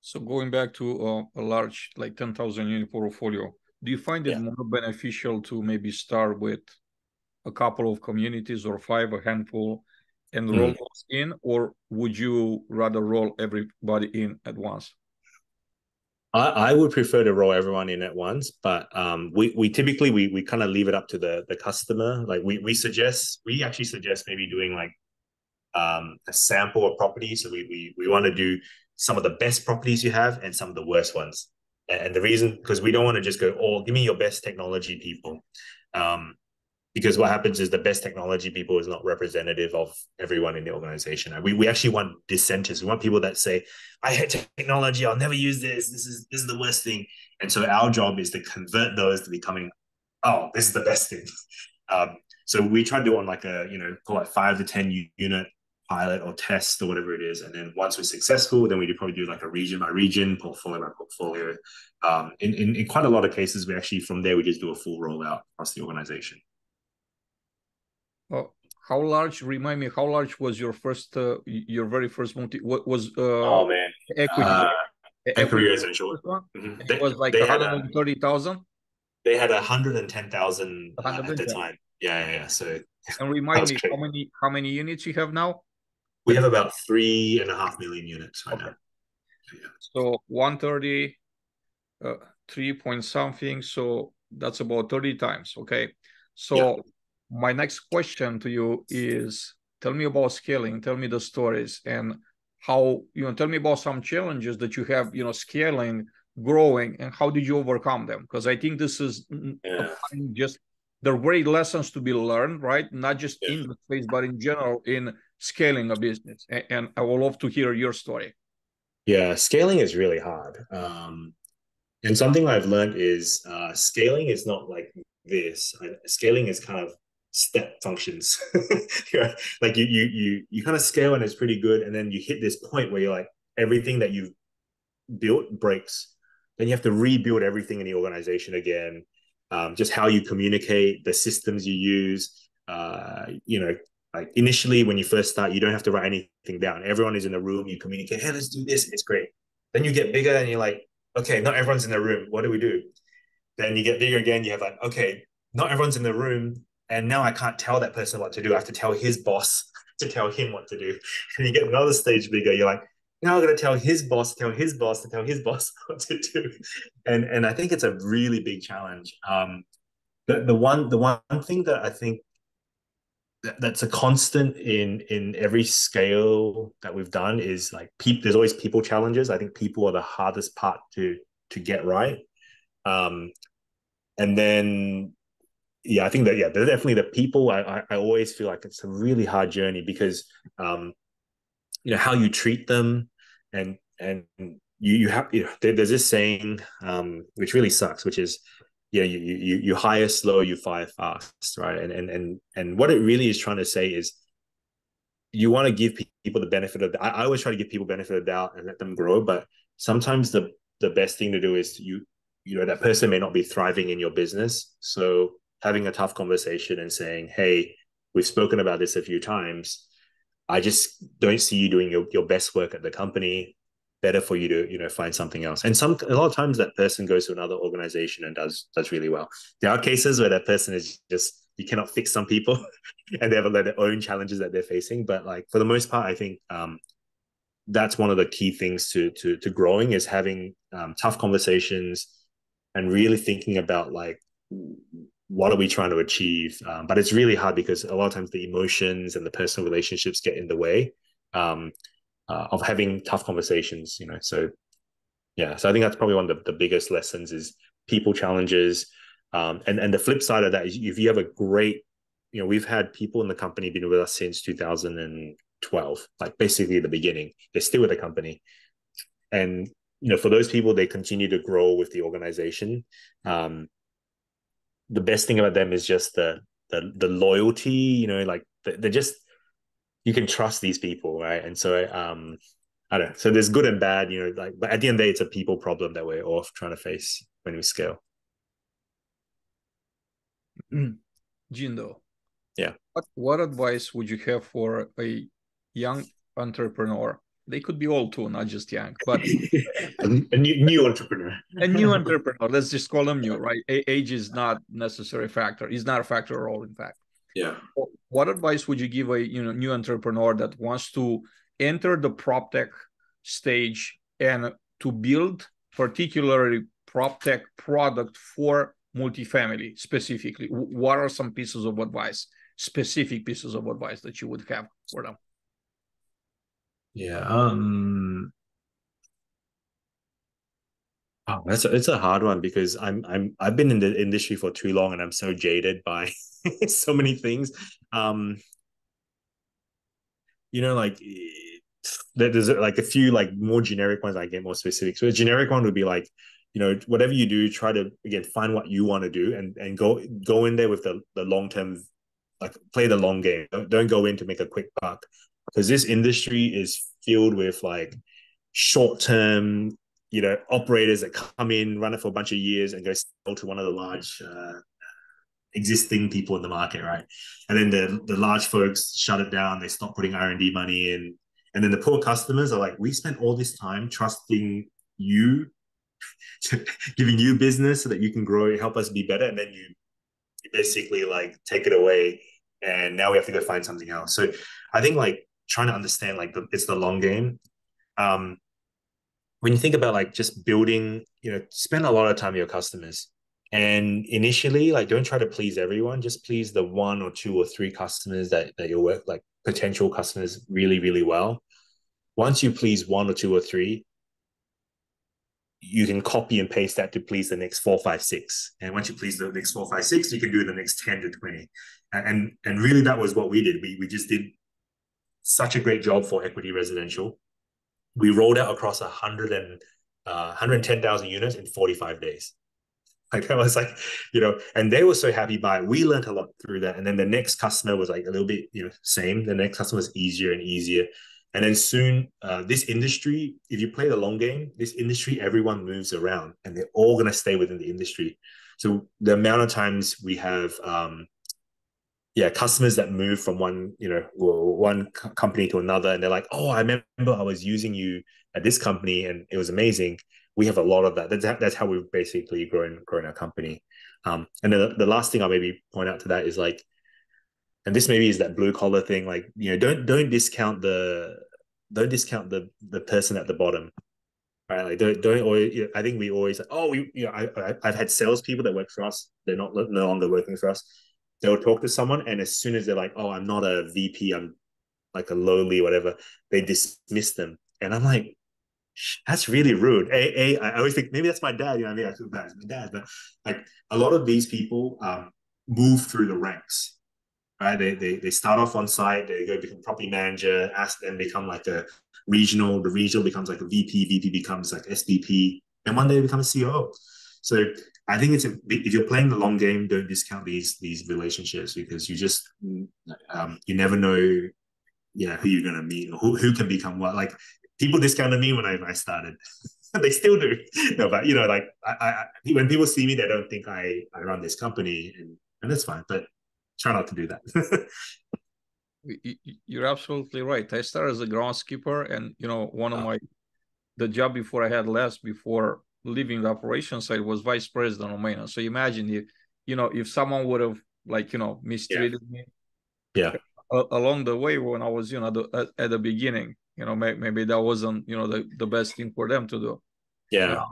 So going back to uh, a large, like 10,000 unit portfolio, do you find it Yeah. more beneficial to maybe start with a couple of communities or five, a handful, and roll Mm. those in, or would you rather roll everybody in at once? I, I would prefer to roll everyone in at once, but um, we we typically we we kind of leave it up to the the customer. Like we we suggest we actually suggest maybe doing like um, a sample of properties. So we we we want to do some of the best properties you have and some of the worst ones. And, and the reason because we don't want to just go, oh, give me your best technology people. Um, because what happens is the best technology people is not representative of everyone in the organization. We, we actually want dissenters. We want people that say, I hate technology, I'll never use this. This is this is the worst thing. And so our job is to convert those to becoming, oh, this is the best thing. Um, so we try to do on like a, you know, call it five to 10 unit pilot or test or whatever it is. And then once we're successful, then we do probably do like a region by region, portfolio by portfolio. Um, in, in, in quite a lot of cases, we actually from there we just do a full rollout across the organization. Uh, how large? Remind me, how large was your first, uh, your very first multi? What was uh, oh man, equity? uh, equity residential. one? Mhm. It was like one hundred thirty thousand. they had a hundred and ten thousand uh, at the time. Yeah, yeah, yeah. So And remind me, great. how many how many units you have now? we have about three and a half million units right Okay. now. Yeah. So 130, uh, 3 point something. So that's about 30 times. Okay. So Yeah. My next question to you is tell me about scaling, tell me the stories, and how you know tell me about some challenges that you have you know scaling growing and how did you overcome them? Because i think this is yeah. just there are great lessons to be learned right? Not just yeah. in the space but in general in scaling a business. And i would love to hear your story. Yeah scaling is really hard. Um, and something i've learned is uh, scaling is not like this. Scaling is kind of step functions. Like you you you you kind of scale and it's pretty good and then you hit this point where you're like everything that you've built breaks. Then you have to rebuild everything in the organization again. Um, just how you communicate the systems you use uh, you know like initially when you first start you don't have to write anything down. Everyone is in the room you communicate hey let's do this it's great. Then you get bigger and you're like okay not everyone's in the room what do we do? Then you get bigger again you have like okay not everyone's in the room and now I can't tell that person what to do. I have to tell his boss to tell him what to do. And you get another stage bigger. You're like, now I'm going to tell his boss, tell his boss, to tell his boss what to do. And and I think it's a really big challenge. Um, the, the one the one thing that I think that, that's a constant in in every scale that we've done is like. There's always people challenges. I think people are the hardest part to to get right. Um, and then yeah, I think that yeah, they're definitely the people. I, I, always feel like it's a really hard journey because um, you know how you treat them, and and you you have you know, there, there's this saying um, which really sucks, which is yeah, you you you hire slow, you fire fast, right? And and and and what it really is trying to say is you want to give people the benefit of the, I, I always try to give people benefit of doubt and let them grow, but sometimes the the best thing to do is you you know that person may not be thriving in your business, so having a tough conversation and saying, hey, we've spoken about this a few times. I just don't see you doing your, your best work at the company. Better for you to, you know, find something else. And some a lot of times that person goes to another organization and does does really well. There are cases where that person is just you cannot fix some people and they have their own challenges that they're facing. But like for the most part, I think um, that's one of the key things to to to growing is having um, tough conversations and really thinking about like what are we trying to achieve? Um, but it's really hard because a lot of times the emotions and the personal relationships get in the way um, uh, of having tough conversations. You know, so yeah, so I think that's probably one of the, the biggest lessons is people challenges, um, and and the flip side of that is if you have a great, you know, we've had people in the company been with us since 2012, like basically the beginning. They're still with the company, and you know, for those people, they continue to grow with the organization. Um, the best thing about them is just the the the loyalty. You know, like they're just you can trust these people, right? And so um, I don't know. So there's good and bad, you know, like but at the end of the day, it's a people problem that we're all trying to face when we scale. Jindou. Yeah. What what advice would you have for a young entrepreneur they could be old too, not just young, but a, new, new entrepreneur. a new entrepreneur. Let's just call them new, right? A- age is not necessary factor. Is not a factor at all, in fact. Yeah. What advice would you give a you know new entrepreneur that wants to enter the prop tech stage and to build particularly prop tech product for multifamily specifically? What are some pieces of advice, specific pieces of advice that you would have for them? Yeah. Um. Oh, that's a, it's a hard one because I'm I'm I've been in the industry for too long and I'm so jaded by so many things. Um. You know, like there's like a few like more generic ones. I get more specific. So a generic one would be like, you know, whatever you do, try to again find what you want to do and and go go in there with the the long term, like play the long game. Don't, don't go in to make a quick buck because this industry is filled with like short term, you know, operators that come in, run it for a bunch of years, and go sell to one of the large uh, existing people in the market, right? And then the the large folks shut it down. They stop putting R and D money in, and then the poor customers are like, we spent all this time trusting you, giving you business so that you can grow, help us be better, and then you you basically like take it away and now we have to go find something else so i think like trying to understand like the, it's the long game. Um, when you think about like just building, you know, spend a lot of time with your customers. And initially, like don't try to please everyone, just please the one or two or three customers that, that you work like potential customers really, really well. once you please one or two or three, you can copy and paste that to please the next four, five, six. And once you please the next four, five, six, you can do the next 10 to 20. And and really that was what we did. We we just did such a great job for equity residential. We rolled out across a hundred and uh, 110,000 units in 45 days. Like I was like, you know, and they were so happy by it. We learned a lot through that. And then the next customer was like a little bit, you know, same. The next customer was easier and easier. And then soon, uh, this industry, if you play the long game, this industry, everyone moves around and they're all going to stay within the industry. So the amount of times we have, um, yeah, customers that move from one, you know, one company to another, and they're like, "Oh, I remember I was using you at this company, and it was amazing." We have a lot of that. That's that's how we've basically grown grown our company. Um, and then the, the last thing I'll maybe point out to that is like and this maybe is that blue collar thing like you know don't don't discount the don't discount the the person at the bottom right like don't don't always you know, i think we always oh we you know I, I i've had salespeople that work for us they're not no longer working for us they'll talk to someone and as soon as they're like oh i'm not a vp i'm like a lowly whatever they dismiss them and i'm like that's really rude. A, a, I always think maybe that's my dad. You know, I mean, I feel bad. It's my dad, but like a lot of these people um, move through the ranks right? They, they, they start off on site, they go become property manager, ask them become like a regional, the regional becomes like a VP, VP becomes like SVP, and one day they become a CEO. So I think it's a, if you're playing the long game, don't discount these these relationships because you just um, you never know, yeah, who you're gonna meet, who who can become what. Like people discounted me when I, I started. they still do. No, but you know, like I, I when people see me, they don't think I I run this company, and and that's fine. But try not to do that. You're absolutely right. I started as a groundskeeper, and you know, one of my the job before I had less before leaving the operations side was vice president of maintenance. So imagine if you know if someone would have like you know mistreated yeah. me, yeah, along the way when I was you know the, at, at, the beginning, you know maybe that wasn't you know the, the best thing for them to do. Yeah. Uh,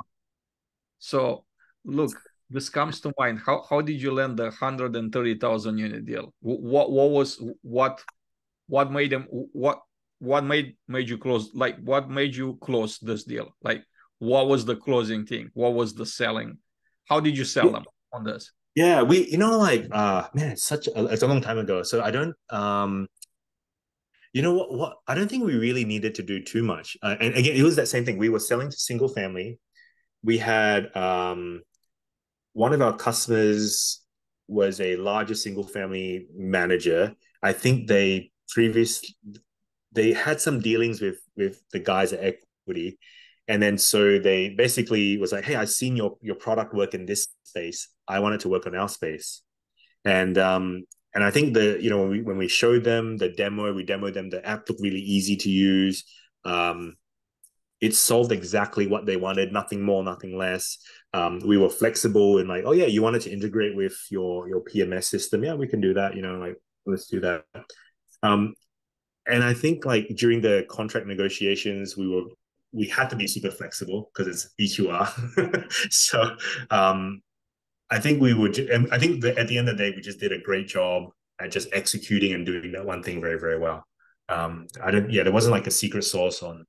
so look, this comes to mind. How how did you land the hundred and thirty thousand unit deal? What what was what what made them what what made made you close like what made you close this deal? Like what was the closing thing? What was the selling? How did you sell them on this? Yeah, we you know like uh man, it's such a, it's a long time ago. So I don't um you know what, what I don't think we really needed to do too much. Uh, and again, it was that same thing. We were selling to single family. We had um one of our customers was a larger single family manager. I think they previous they had some dealings with with the guys at Equity, and then so they basically was like, "Hey, I've seen your your product work in this space. I wanted to work on our space," and um and I think the you know when we when we showed them the demo, we demoed them. The app looked really easy to use. Um, it solved exactly what they wanted, nothing more, nothing less. Um, we were flexible and like, oh yeah, you wanted to integrate with your your PMS system, yeah, we can do that. You know, like let's do that. Um, and I think like during the contract negotiations, we were we had to be super flexible because it's EQR. so um, I think we would. I think at the end of the day, we just did a great job at just executing and doing that one thing very very well. Um, I don't. Yeah, there wasn't like a secret sauce on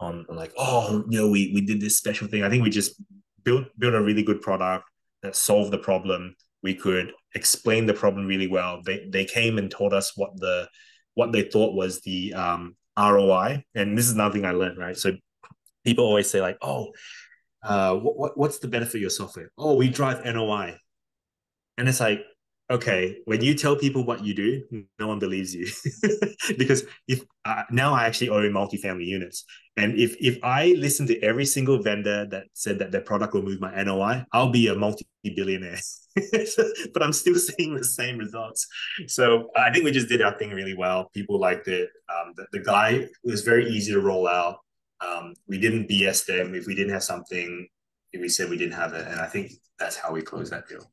on like oh you know we we did this special thing i think we just built built a really good product that solved the problem we could explain the problem really well they they came and told us what the what they thought was the um, roi and this is another thing i learned right so people always say like oh uh what, what's the benefit of your software oh we drive noi and it's like okay, when you tell people what you do, no one believes you because if uh, now I actually own multifamily units, and if if I listen to every single vendor that said that their product will move my NOI, I'll be a multi-billionaire. but I'm still seeing the same results. So I think we just did our thing really well. People liked it. Um, the, the guy was very easy to roll out. Um, we didn't BS them. If we didn't have something. We said we didn't have it, and I think that's how we closed that deal.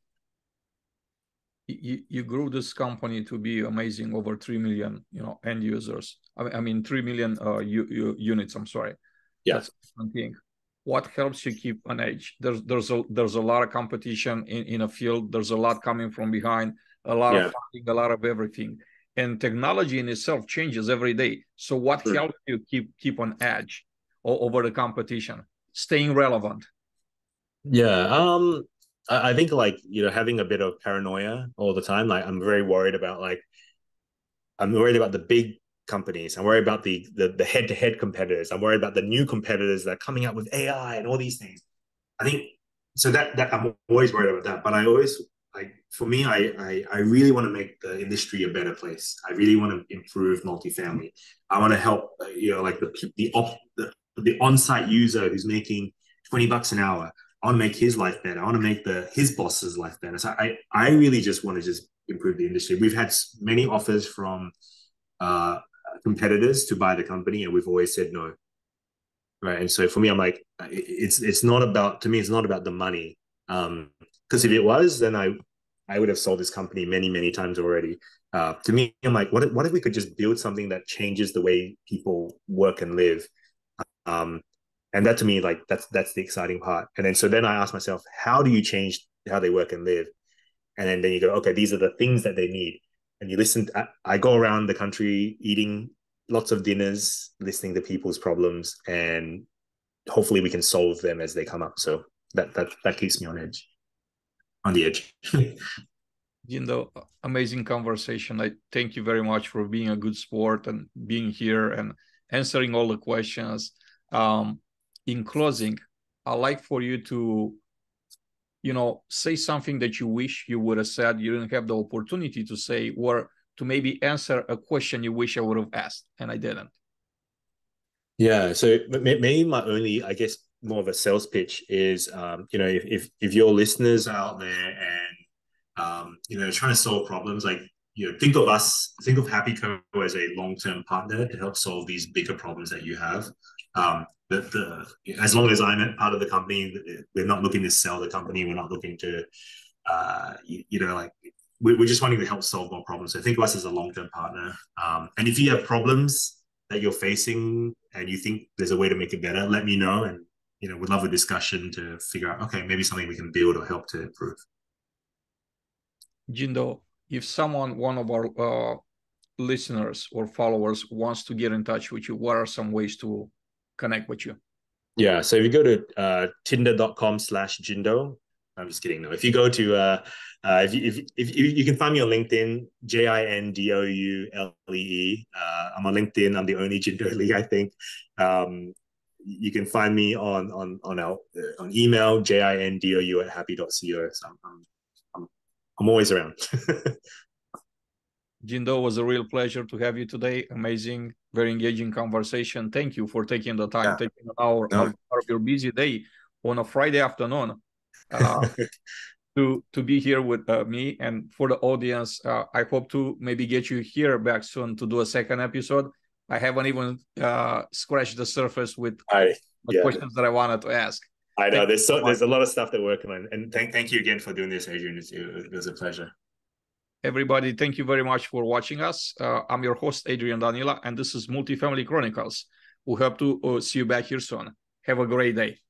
You, you grew this company to be amazing over 3 million you know end users. I mean 3 million uh, u, u, units i'm sorry. Yeah. That's what helps you keep an edge? There's there's a there's a lot of competition in, in a field. There's a lot coming from behind a lot yeah. of funding, a lot of everything. And technology in itself changes every day. So what Sure. helps you keep keep on edge over the competition, staying relevant? Yeah. Um I, think like, you know, having a bit of paranoia all the time. Like I'm very worried about like I'm worried about the big companies. I'm worried about the the the head-to-head competitors. I'm worried about the new competitors that are coming out with AI and all these things. I think so that that I'm always worried about that. But I always like for me, I I, I really want to make the industry a better place. I really want to improve multifamily. I want to help you know like the the op, the, the on-site user who's making 20 bucks an hour. I want to make his life better. I want to make the his boss's life better. So I I really just want to just improve the industry. We've had many offers from uh, competitors to buy the company, and we've always said no. Right, and so for me, I'm like, it's it's not about to me, it's not about the money. Um, because if it was, then I I would have sold this company many many times already. Uh, to me, I'm like, what if, what if we could just build something that changes the way people work and live? Um, and that to me, like that's that's the exciting part. And then so then I ask myself, how do you change how they work and live? And then then you go, okay, these are the things that they need. And you listen. I, I go around the country eating lots of dinners, listening to people's problems, and hopefully we can solve them as they come up. So that that that keeps me on edge, on the edge. you know amazing conversation. I thank you very much for being a good sport and being here and answering all the questions. Um, in closing, I'd like for you to, you know, say something that you wish you would have said you didn't have the opportunity to say, or to maybe answer a question you wish I would have asked and I didn't. Yeah, so maybe my only, I guess, more of a sales pitch is, um, you know, if if, if your listeners out there and um, you know trying to solve problems, like you know, think of us, think of Happy HappyCo as a long term partner to help solve these bigger problems that you have. Um, the, the as long as I'm part of the company, we're not looking to sell the company. We're not looking to, uh, you, you know, like we- we're just wanting to help solve more problems. So think of us as a long term partner. Um, and if you have problems that you're facing and you think there's a way to make it better, let me know. And, you know, we'd love a discussion to figure out, okay, maybe something we can build or help to improve. Jindou, if someone, one of our uh, listeners or followers wants to get in touch with you, what are some ways to connect with you? Yeah. So if you go to uh, tinder.com slash Jindou, I'm just kidding. No, if you go to, uh, uh, if, you, if, if you, you can find me on LinkedIn, J I N D O U L E E. Uh, I'm on LinkedIn. I'm the only Jindou Lee, I think. Um, you can find me on on on our uh, on email, J I N D O U at happy.co. So I'm, I'm, I'm always around. Jindou, was a real pleasure to have you today. Amazing, very engaging conversation. Thank you for taking the time, Yeah. taking an hour No. out of your busy day on a Friday afternoon uh, to to be here with uh, me and for the audience. Uh, I hope to maybe get you here back soon to do a second episode. I haven't even uh, scratched the surface with I the Yeah. questions that I wanted to ask. I know Thank there's so so there's a lot of stuff that we're working on, and thank thank you again for doing this, Adrian. It was a pleasure. Everybody, thank you very much for watching us. Uh, I'm your host, Adrian Danila, and this is Multifamily Chronicles. We hope to uh, see you back here soon. Have a great day.